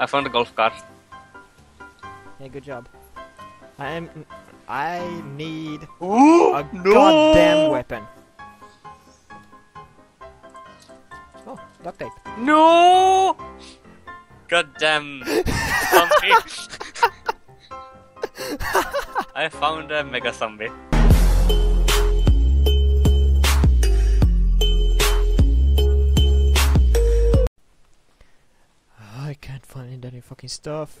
I found a golf cart. Hey, good job. I am. I need Ooh, a goddamn weapon. Oh, duct tape. No! Goddamn zombie! I found a mega zombie. Any fucking stuff.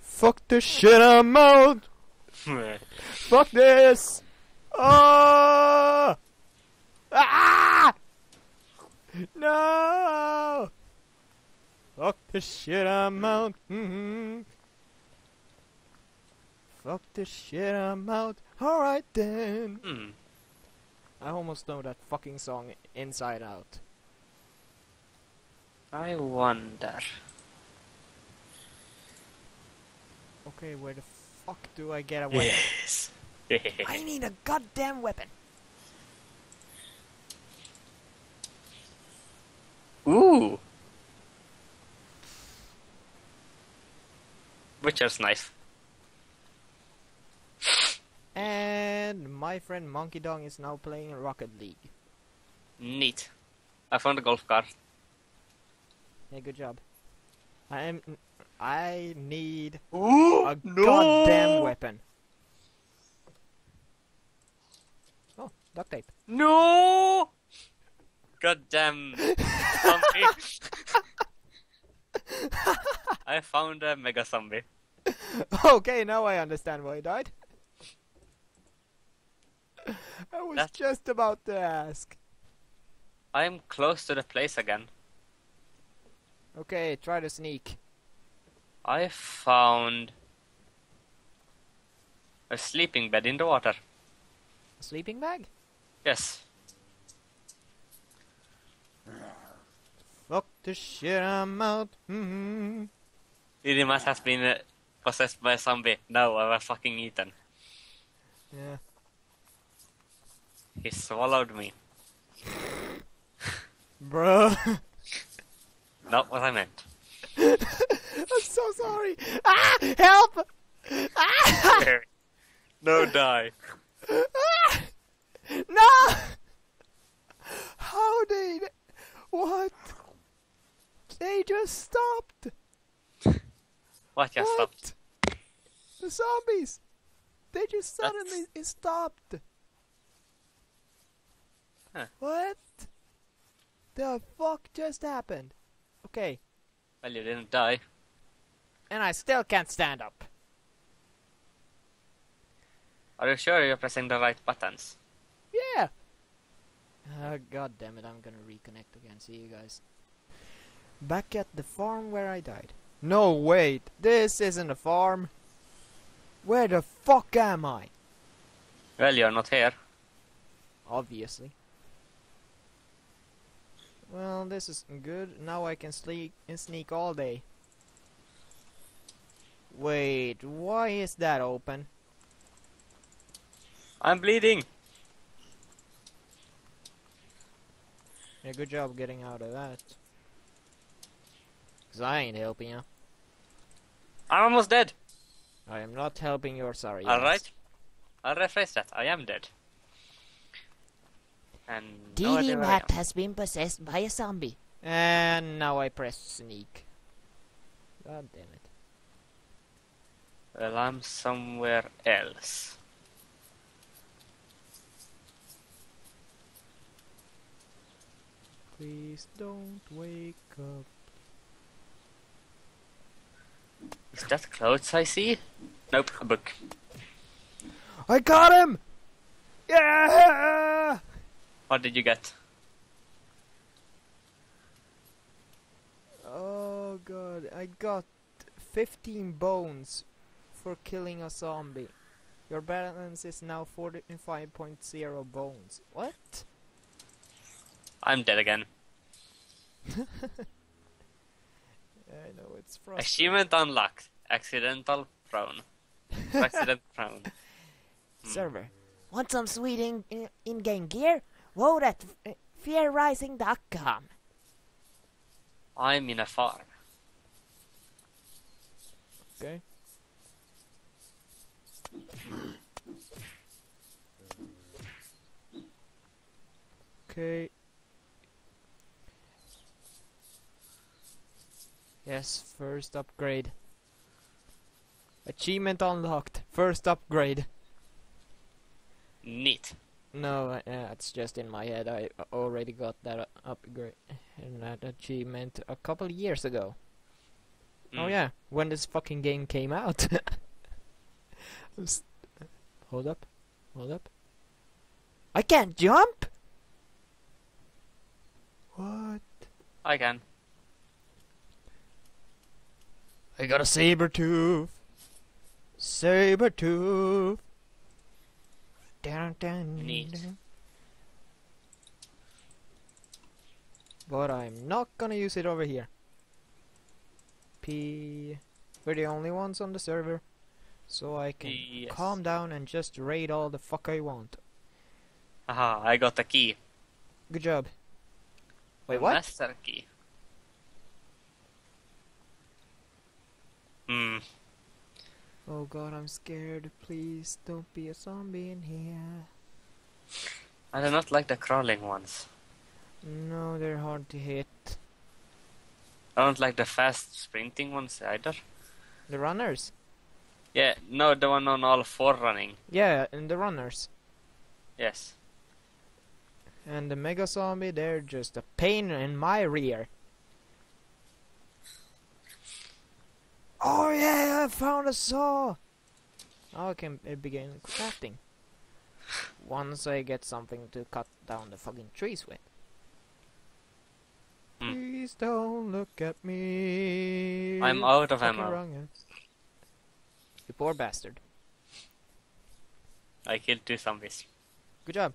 Fuck the shit I'm out. Fuck this. Oh! Ah! No! Fuck the shit I'm out. hmm Fuck the shit I'm out. Alright then. hmm. I almost know that fucking song inside out. I wonder. Okay, where the fuck do I get a weapon? Yes. I need a goddamn weapon. Ooh. Butcher's knife. And my friend Monkey Dong is now playing Rocket League. Neat. I found a golf cart. Hey, good job. I am. I need Ooh, a goddamn weapon. Oh, duct tape. No! Goddamn zombie. I found a mega zombie. okay, now I understand why he died. I was That- just about to ask. I'm close to the place again. Okay, try to sneak. I found a sleeping bed in the water. A sleeping bag? Yes. Fuck the shit, I'm out. hmm DDMatt has been uh, possessed by a zombie. No, I was fucking eaten. Yeah. He swallowed me. Bro. Not what I meant. I'm so sorry. Ah! Help! Ah! no die. Ah! No! How did? What? They just stopped. What just what? stopped? The zombies. They just suddenly it stopped. Huh. What? The fuck just happened? Okay, Well, you didn't die. And I still can't stand up. Are you sure you're pressing the right buttons? Yeah. Ah, God damn it! I'm gonna reconnect again. See you guys. Back at the farm where I died. No, wait. This isn't a farm. Where the fuck am I? Well, you're not here. Obviously. Well, this is good. Now I can sneak sneak all day. Wait, why is that open? I'm bleeding. Yeah, good job getting out of that. Cause I ain't helping you. I'm almost dead. I am not helping your sorry. ass. Alright. I'll rephrase that. I am dead. And no idea DD where I Matt has been possessed by a zombie. And now I press sneak. God damn it. Well, I'm somewhere else. Please don't wake up. Is that clothes I see? Nope, a book. I got him! Yeah! What did you get? Oh god, I got 15 bones for killing a zombie. Your balance is now 45.0 bones. What? I'm dead again. I know it's frustrating. Achievement unlocked. Accidental prone. Accident prone. Server. Want some sweet in- in- in-game gear? Vote at uh, fearrising.com. I'm in a farm. Okay. Okay. Yes, first upgrade. Achievement unlocked. First upgrade. Neat. No, uh, it's just in my head. I already got that uh, upgrade and that achievement a couple years ago. Oh Mm. yeah, when this fucking game came out. S- hold up, hold up. I can't jump. What? I can. I got a saber tooth. Saber tooth. Down, down, Neat. down. But I'm not gonna use it over here. P. We're the only ones on the server, so I can Yes. calm down and just raid all the fuck I want. Aha, I got the key. Good job. Wait, The what? Master key. Hmm. Oh god, I'm scared. Please don't be a zombie in here. I do not like the crawling ones. No, they're hard to hit. I don't like the fast sprinting ones either. The runners? Yeah, no, the one on all four running. Yeah, and the runners. Yes. And the mega zombie, they're just a pain in my rear. Oh yeah, I found a saw! Now I can begin crafting. Once I get something to cut down the fucking trees with. Hmm. Please don't look at me. I'm out of ammo. You poor bastard. I killed two zombies. Good job.